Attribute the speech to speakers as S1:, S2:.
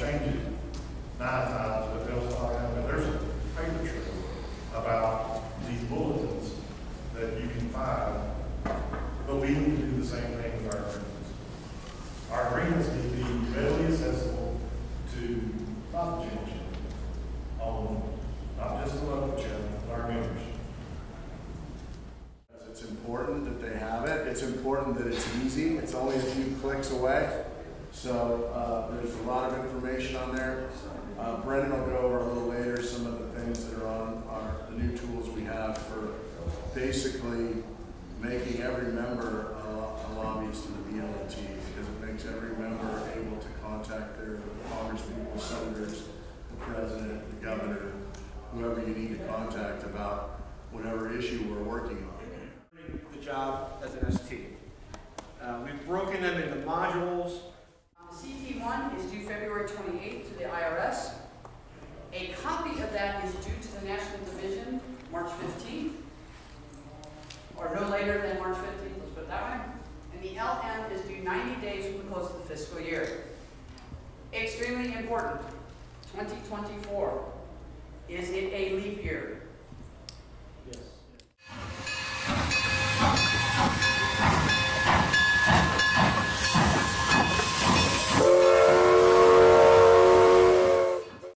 S1: changes nine times, but there's a paper trail about these bulletins that you can find. But we need to do the same thing with our agreements. Our agreements need to be readily accessible to not the church, on um, not just the local church, but our members.
S2: It's important that they have it. It's important that it's easy. It's only a few clicks away. So uh, there's a lot of information on there. Uh, Brendan will go over a little later some of the things that are on our, the new tools we have for basically making every member a lobbyist in the BLET because it makes every member able to contact their congresspeople, senators, the president, the governor, whoever you need to contact about whatever issue we're working on.
S3: the job as an ST. Uh, We've broken them into modules.
S4: 28 to the IRS. A copy of that is due to the National Division March 15th, or no later than March 15th, let's put it that way. And the LM is due 90 days from the close of the fiscal year. Extremely important, 2024. Is it a leap year?